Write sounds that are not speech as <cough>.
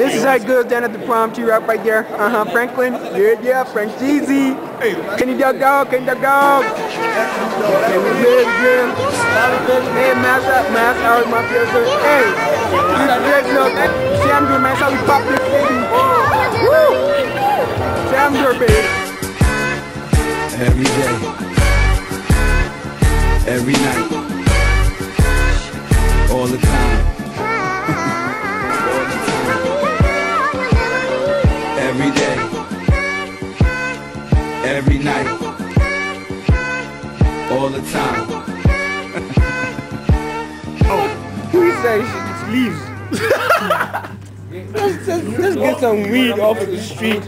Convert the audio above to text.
This is how it goes down at the prom T Rock right there. Uh huh. Franklin. Yeah, yeah. Frank Jeezy. Kenny Dog Dog. Kenny Dog Dog. Okay, we. Hey, mass up, mass out, my filter. Hey, you guys know that. See, I'm doing. That's how we pop this baby. Woo! See, I'm baby. Every day. Every night. All the time. Every day. Every night. All the time. <laughs> oh, We say she just leaves. <laughs> let's, let's, let's get some weed off of the street.